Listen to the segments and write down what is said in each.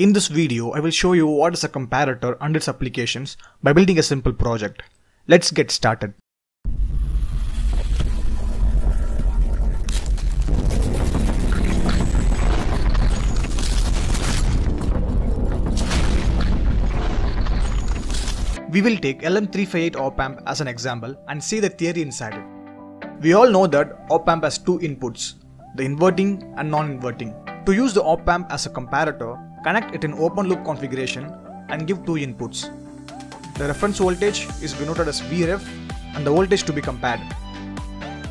In this video, I will show you what is a comparator and its applications by building a simple project. Let's get started. We will take LM358 op-amp as an example and see the theory inside it. We all know that op-amp has two inputs, the inverting and non-inverting. To use the op-amp as a comparator, connect it in open loop configuration and give two inputs. The reference voltage is denoted as Vref and the voltage to be compared.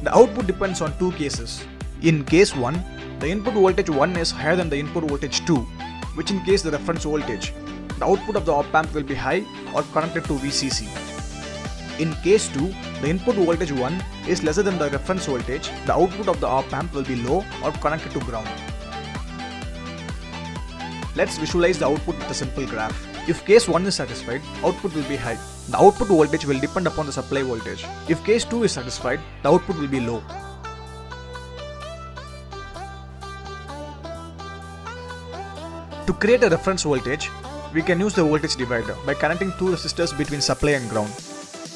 The output depends on two cases. In case 1, the input voltage 1 is higher than the input voltage 2, which in case the reference voltage. The output of the op-amp will be high or connected to VCC. In case 2, the input voltage 1 is lesser than the reference voltage, the output of the op-amp will be low or connected to ground. Let's visualize the output with a simple graph. If case 1 is satisfied, output will be high. The output voltage will depend upon the supply voltage. If case 2 is satisfied, the output will be low. To create a reference voltage, we can use the voltage divider by connecting two resistors between supply and ground.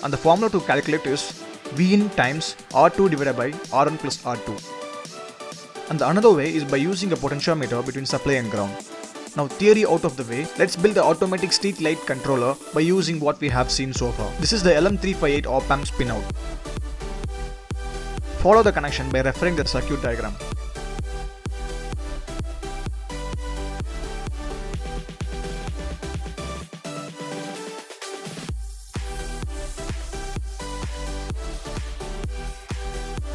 And the formula to calculate is Vin times R2 divided by R1 plus R2. And the another way is by using a potentiometer between supply and ground. Now theory out of the way, let's build the automatic street light controller by using what we have seen so far. This is the LM358 op-amp pinout. Follow the connection by referring the circuit diagram.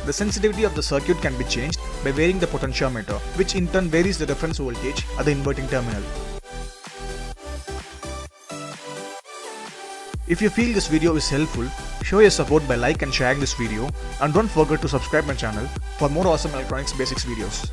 The sensitivity of the circuit can be changed by varying the potentiometer, which in turn varies the reference voltage at the inverting terminal. If you feel this video is helpful, show your support by like and sharing this video and don't forget to subscribe my channel for more awesome electronics basics videos.